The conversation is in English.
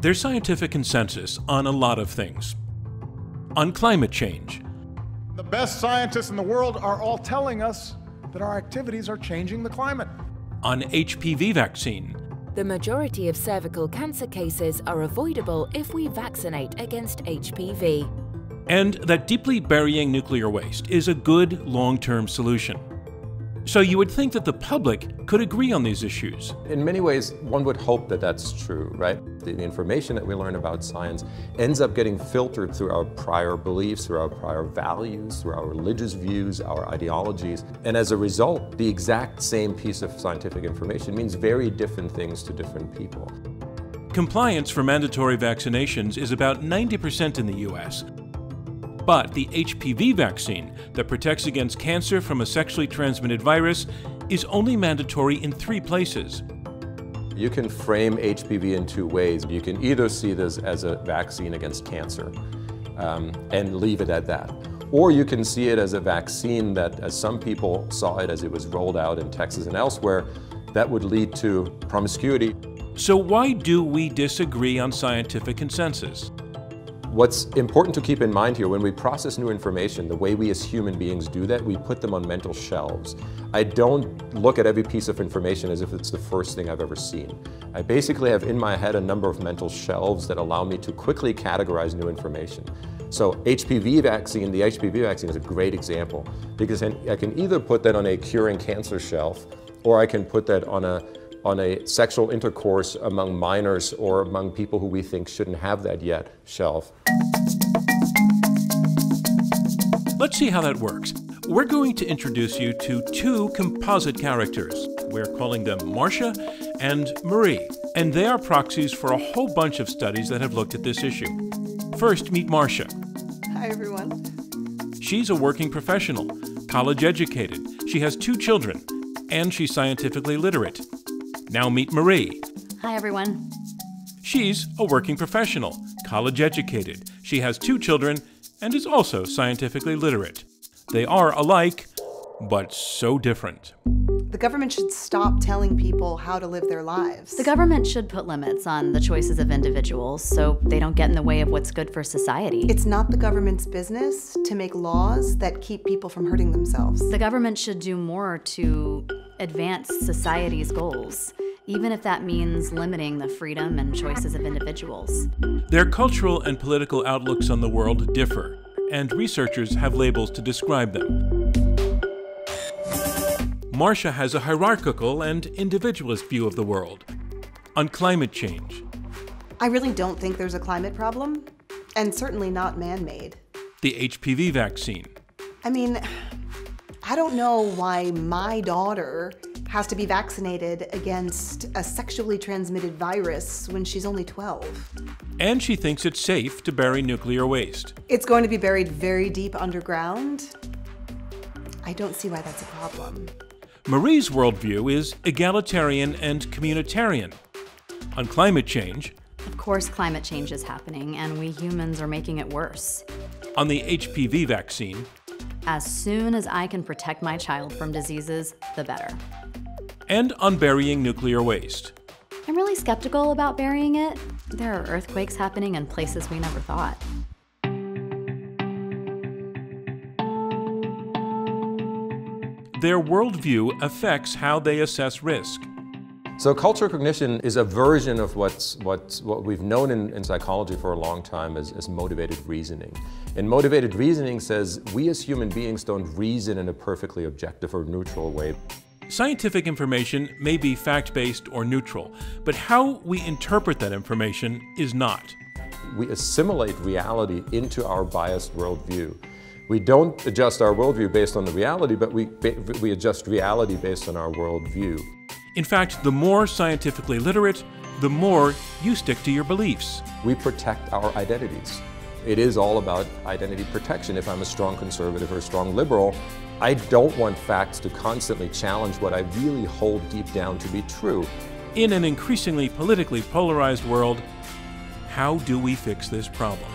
There's scientific consensus on a lot of things. On climate change, The best scientists in the world are all telling us that our activities are changing the climate. on HPV vaccine, The majority of cervical cancer cases are avoidable if we vaccinate against HPV. and that deeply burying nuclear waste is a good long term solution. So you would think that the public could agree on these issues. In many ways, one would hope that that's true, right? The the information that we learn about science ends up getting filtered through our prior beliefs, through our prior values, through our religious views, our ideologies. And as a result, the exact same piece of scientific information means very different things to different people. Compliance for mandatory vaccinations is about 90% in the US. But the HPV vaccine that protects against cancer from a sexually transmitted virus is only mandatory in three places. You can frame HPV in two ways. You can either see this as a vaccine against cancer um, and leave it at that. Or you can see it as a vaccine that, as some people saw it as it was rolled out in Texas and elsewhere, that would lead to promiscuity. So, why do we disagree on scientific consensus? What's important to keep in mind here, when we process new information, the way we as human beings do that, we put them on mental shelves. I don't look at every piece of information as if it's the first thing I've ever seen. I basically have in my head a number of mental shelves that allow me to quickly categorize new information. So HPV vaccine, the HPV vaccine is a great example because I can either put that on a curing cancer shelf or I can put that on a on a sexual intercourse among minors or among people who we think shouldn't have that yet shelf. Let's see how that works. We're going to introduce you to two composite characters. We're calling them Marcia and Marie, and they are proxies for a whole bunch of studies that have looked at this issue. First, meet Marcia. Hi, everyone. She's a working professional, college educated. She has two children, and she's scientifically literate. Now meet Marie. Hi, everyone. She's a working professional, college educated. She has two children and is also scientifically literate. They are alike, but so different. The government should stop telling people how to live their lives. The government should put limits on the choices of individuals so they don't get in the way of what's good for society. it's not the government's business to make laws that keep people from hurting themselves. the government should do more to advance society's goals, even if that means limiting the freedom and choices of individuals. Their cultural and political outlooks on the world differ, and researchers have labels to describe them. Marcia has a hierarchical and individualist view of the world. On climate change, I really don't think there's a climate problem, and certainly not man made. the HPV vaccine, I mean, I don't know why my daughter has to be vaccinated against a sexually transmitted virus when she's only 12. and she thinks it's safe to bury nuclear waste. It's going to be buried very deep underground. I don't see why that's a problem. Marie's worldview is egalitarian and communitarian. On climate change, Of course, climate change is happening, and we humans are making it worse. on the HPV vaccine, As soon as I can protect my child from diseases, the better. and on burying nuclear waste. I'm really skeptical about burying it. There are earthquakes happening in places we never thought. Their worldview affects how they assess risk. So cultural cognition is a version of what's, what's, what we've known in, in psychology for a long time as, as motivated reasoning. And motivated reasoning says we as human beings don't reason in a perfectly objective or neutral way. Scientific information may be fact based or neutral, but how we interpret that information is not. We assimilate reality into our biased worldview. We don't adjust our worldview based on the reality, but we, we adjust reality based on our worldview. In fact, the more scientifically literate, the more you stick to your beliefs. We protect our identities. It is all about identity protection. If I'm a strong conservative or a strong liberal, I don't want facts to constantly challenge what I really hold deep down to be true. In an increasingly politically polarized world, how do we fix this problem?